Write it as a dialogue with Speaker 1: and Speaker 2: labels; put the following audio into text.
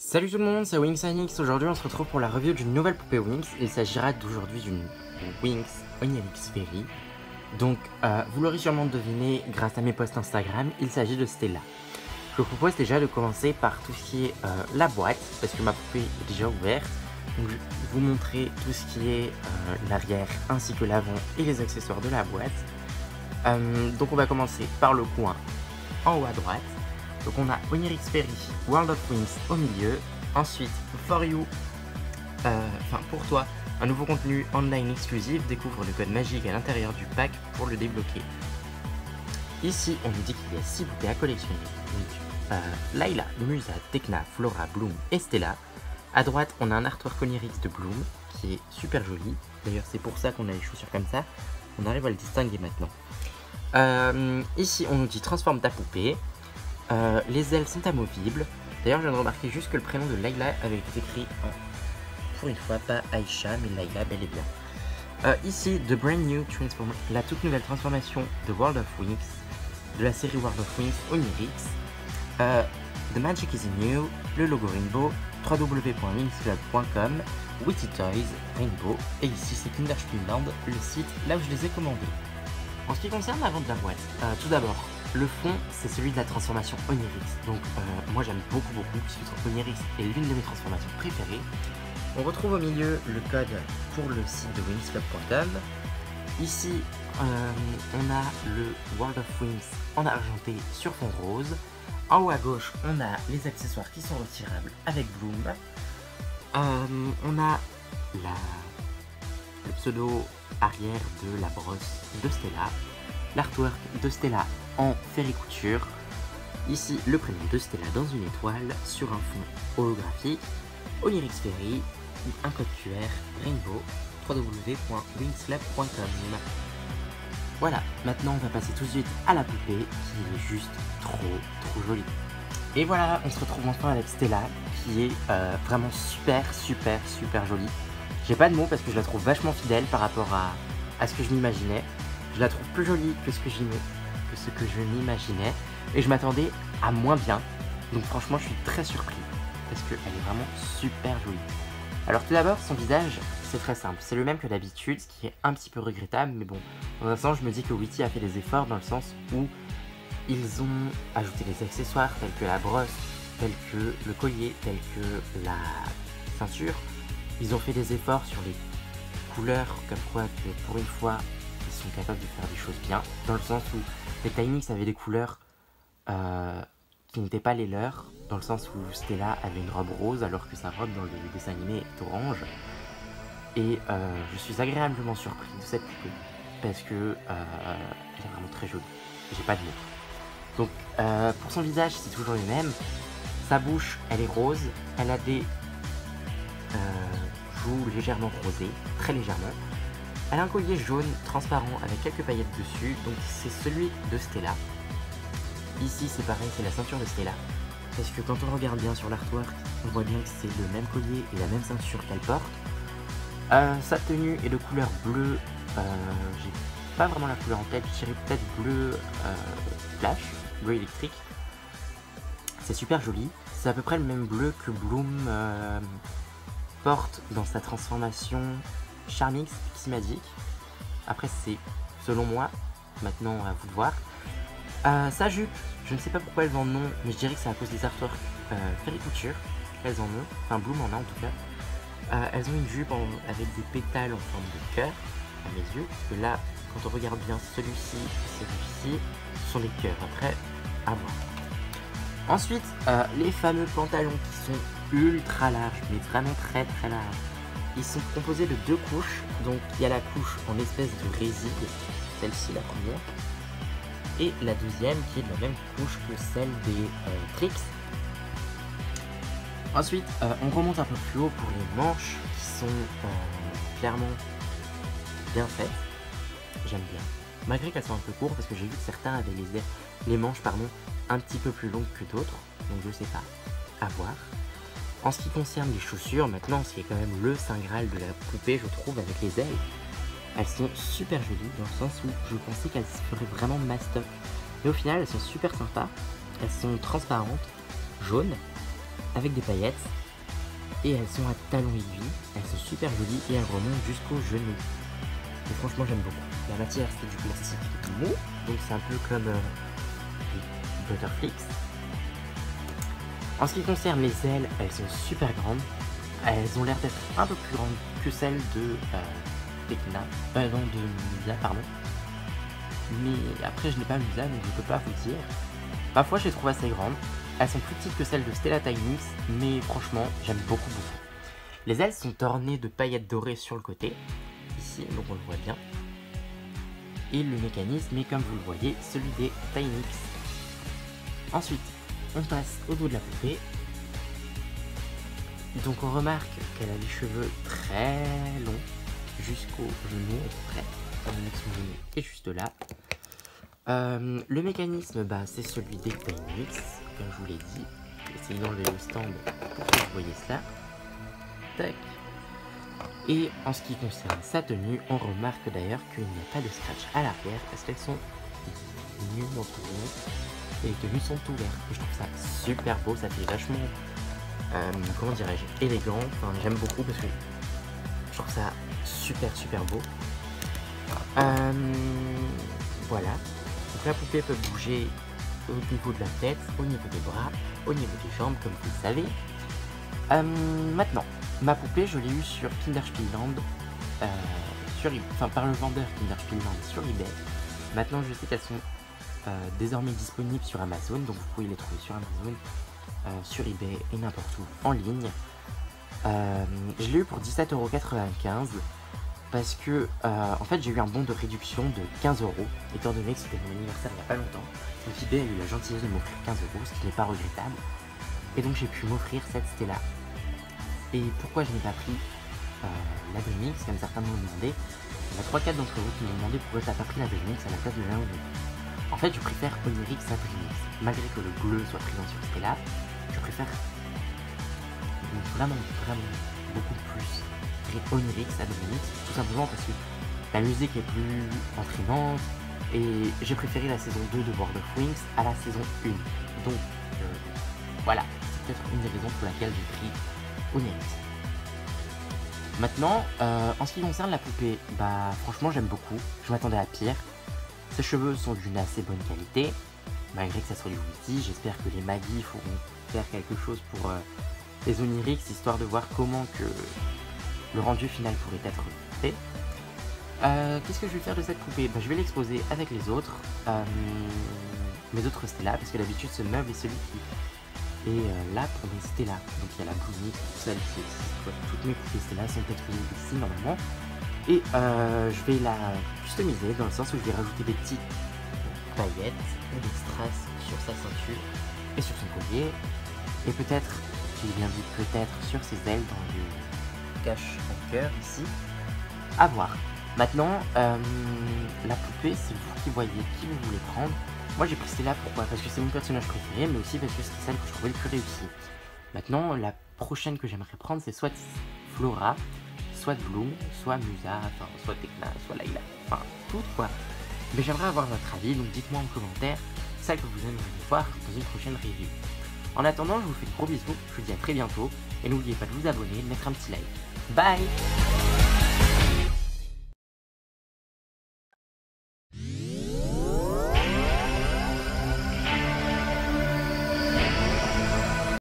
Speaker 1: Salut tout le monde, c'est Wings Anix. Aujourd'hui, on se retrouve pour la review d'une nouvelle poupée Wings. Il s'agira d'aujourd'hui d'une Wings Onyx Fairy. Donc, euh, vous l'aurez sûrement deviné grâce à mes posts Instagram, il s'agit de Stella. Je vous propose déjà de commencer par tout ce qui est euh, la boîte, parce que ma poupée est déjà ouverte. Donc, je vais vous montrer tout ce qui est euh, l'arrière ainsi que l'avant et les accessoires de la boîte. donc, on va commencer par le coin en haut à droite. Donc on a Onirix Ferry, World of Wings au milieu. Ensuite, For You, euh, enfin pour toi, un nouveau contenu online exclusif. Découvre le code magique à l'intérieur du pack pour le débloquer. Ici, on nous dit qu'il y a 6 bouteilles à collectionner. Donc, euh, Layla, Musa, Tekna, Flora, Bloom et Stella. À droite, on a un artwork Onirix de Bloom qui est super joli. D'ailleurs, c'est pour ça qu'on a les chaussures comme ça. On arrive à le distinguer maintenant. Euh, ici, on nous dit transforme ta poupée. Euh, les ailes sont amovibles. D'ailleurs, je viens de remarquer juste que le prénom de Layla avait été écrit en... Pour une fois, pas Aisha, mais Layla, bel et bien. Euh, ici, The Brand New Transform... la toute nouvelle transformation de World of Wings, de la série World of Wings Onirix. Euh, the Magic is New, le logo Rainbow, www.wingsclub.com, Witty Toys, Rainbow, et ici c'est Kinderspielland, le site là où je les ai commandés. En ce qui concerne la vente de la boîte, tout d'abord, le fond, c'est celui de la transformation Onirix. Donc euh, moi j'aime beaucoup beaucoup puisque Onirix est l'une de mes transformations préférées. On retrouve au milieu le code pour le site de wingsclub.com. Ici, euh, on a le World of Wings en argenté sur fond rose. En haut à gauche, on a les accessoires qui sont retirables avec Bloom. Euh, on a le pseudo arrière de la brosse de Stella. L'artwork de Stella en couture. Ici, le prénom de Stella dans une étoile sur un fond holographique. Onirix Ferry, un code QR, Rainbow, www.wingslab.com. Voilà, maintenant on va passer tout de suite à la poupée qui est juste trop trop jolie. Et voilà, on se retrouve enfin avec Stella qui est euh, vraiment super super super jolie. J'ai pas de mots parce que je la trouve vachement fidèle par rapport à, à ce que je m'imaginais. Je la trouve plus jolie que ce que j'aimais que ce que je m'imaginais. Et je m'attendais à moins bien. Donc franchement, je suis très surpris. Parce qu'elle est vraiment super jolie. Alors tout d'abord, son visage, c'est très simple. C'est le même que d'habitude, ce qui est un petit peu regrettable. Mais bon, dans un sens, je me dis que Witty a fait des efforts dans le sens où ils ont ajouté des accessoires tels que la brosse, tels que le collier, tels que la ceinture. Ils ont fait des efforts sur les couleurs, comme quoi que pour une fois, sont capables de faire des choses bien. Dans le sens où les Timix avaient des couleurs euh, qui n'étaient pas les leurs, dans le sens où Stella avait une robe rose alors que sa robe dans le dessin animé est orange. Et euh, je suis agréablement surpris de cette poupée parce que euh, elle est vraiment très jolie. J'ai pas de mots. Donc pour son visage, c'est toujours le même. Sa bouche, elle est rose. Elle a des joues légèrement rosées, très légèrement. Elle a un collier jaune transparent avec quelques paillettes dessus, donc c'est celui de Stella. Ici c'est pareil, c'est la ceinture de Stella. Parce que quand on regarde bien sur l'artwork, on voit bien que c'est le même collier et la même ceinture qu'elle porte. Euh, sa tenue est de couleur bleue, euh, j'ai pas vraiment la couleur en tête, je dirais peut-être bleu euh, flash, bleu électrique. C'est super joli, c'est à peu près le même bleu que Bloom porte dans sa transformation Charmix Ximadic. Après, c'est selon moi. Maintenant, à vous de voir. Euh, sa jupe, je ne sais pas pourquoi elles en ont, mais je dirais que c'est à cause des artworks euh, Couture. Elles en ont, enfin Bloom en a en tout cas. Euh, elles ont une jupe avec des pétales en forme de cœur, à mes yeux. Parce que là, quand on regarde bien celui-ci et celui-ci, ce sont des cœurs. Après, à voir. Ensuite, euh, les fameux pantalons qui sont ultra larges, mais vraiment très très larges. Ils sont composés de deux couches. Donc il y a la couche en espèce de réside, celle-ci la première, et la deuxième qui est de la même couche que celle des euh, Trix. Ensuite, euh, on remonte un peu plus haut pour les manches qui sont euh, clairement bien faites. J'aime bien. Malgré qu'elles soient un peu courtes, parce que j'ai vu que certains avaient les, les manches pardon, un petit peu plus longues que d'autres. Donc je sais pas. À voir. En ce qui concerne les chaussures, maintenant, c'est quand même le saint graal de la poupée, je trouve, avec les ailes. Elles sont super jolies, dans le sens où je pensais qu'elles feraient vraiment mastoc. Mais au final, elles sont super sympas. Elles sont transparentes, jaunes. avec des paillettes. Et elles sont à talons aiguilles, elles sont super jolies et elles remontent jusqu'au genou. Et franchement j'aime beaucoup. La matière c'est du plastique mou, donc c'est un peu comme euh, Butterflix. En ce qui concerne les ailes, elles sont super grandes. Elles ont l'air d'être un peu plus grandes que celles de euh, euh de pardon. Mais après, je n'ai pas Musa, donc je ne peux pas vous dire. Parfois, je les trouve assez grandes. Elles sont plus petites que celles de Stella Tynix, mais franchement, j'aime beaucoup, beaucoup. Les ailes sont ornées de paillettes dorées sur le côté, ici, donc on le voit bien. Et le mécanisme est, comme vous le voyez, celui des Tynix. Ensuite, on passe au dos de la poupée. Donc on remarque qu'elle a les cheveux très longs, jusqu'au genou près. Juste là. Euh, le mécanisme, bah, c'est celui des Tynix, comme je vous l'ai dit. Essayez d'enlever le stand pour que vous voyez cela. Tac. Et en ce qui concerne sa tenue, on remarque d'ailleurs qu'il n'y a pas de scratch à l'arrière parce qu'elles sont dans tout et les tenues sont ouvertes. je trouve ça super beau, ça fait vachement, euh, comment dirais-je, élégant. Enfin, j'aime beaucoup parce que je trouve ça super super beau. Euh, voilà. Donc la poupée peut bouger au niveau de la tête, au niveau des bras, au niveau des jambes, comme vous le savez. Euh, maintenant, ma poupée, je l'ai eue sur Kinderspielland, sur, enfin par le vendeur Kinderspielland sur eBay. Maintenant, je sais qu'elles sont euh, désormais disponible sur Amazon, donc vous pouvez les trouver sur Amazon, euh, sur eBay et n'importe où en ligne. Euh, je l'ai eu pour 17,95€ parce que en fait j'ai eu un bon de réduction de 15 euros étant donné que c'était mon anniversaire il n'y a pas longtemps. Donc eBay a eu la gentillesse de m'offrir 15 euros, ce qui n'est pas regrettable. Et donc j'ai pu m'offrir cette Stella. Et pourquoi je n'ai pas pris la Dreamix, comme certains m'ont demandé? Il y a 3-4 d'entre vous qui m'ont demandé pourquoi n'as pas pris la Dreamix à la place de la en fait, je préfère Onirix à Dreamix. Malgré que le bleu soit présent sur Stella, je préfère vraiment, vraiment beaucoup plus Onirix à Dreamix, tout simplement parce que la musique est plus entraînante et j'ai préféré la saison 2 de World of Wings à la saison 1. Donc, euh, voilà, c'est peut-être une des raisons pour laquelle j'ai pris Onirix. Maintenant, euh, en ce qui concerne la poupée, bah franchement j'aime beaucoup, je m'attendais à pire. Ses cheveux sont d'une assez bonne qualité, malgré que ça soit du witty. J'espère que les Maggie pourront faire quelque chose pour euh, les Onirix, histoire de voir comment que le rendu final pourrait être fait. Euh, qu'est-ce que je vais faire de cette poupée? Bah, Je vais l'exposer avec les autres, euh, mes autres Stella, parce que d'habitude ce meuble est celui qui est là pour mes Stella. Donc il y a la bougie, celle qui Toutes mes poupées Stella sont exposées ici normalement. Et euh, je vais la customiser dans le sens où je vais rajouter des petites paillettes ou des strass sur sa ceinture et sur son collier. Et peut-être, j'ai bien dit peut-être sur ses ailes dans le cache en cœur ici. À voir. Maintenant, euh, la poupée, c'est vous qui voyez qui vous voulez prendre. Moi j'ai pris celle-là, pourquoi? Parce que c'est mon personnage préféré, mais aussi parce que c'est celle que je trouvais le plus réussie. Maintenant, la prochaine que j'aimerais prendre, c'est soit Flora, soit Bloom, soit Musa, enfin, soit Tekna, soit Layla, enfin, toutes quoi. Mais j'aimerais avoir votre avis, donc dites-moi en commentaire ça que vous aimeriez voir dans une prochaine review. En attendant, je vous fais de gros bisous, je vous dis à très bientôt, et n'oubliez pas de vous abonner et de mettre un petit like. Bye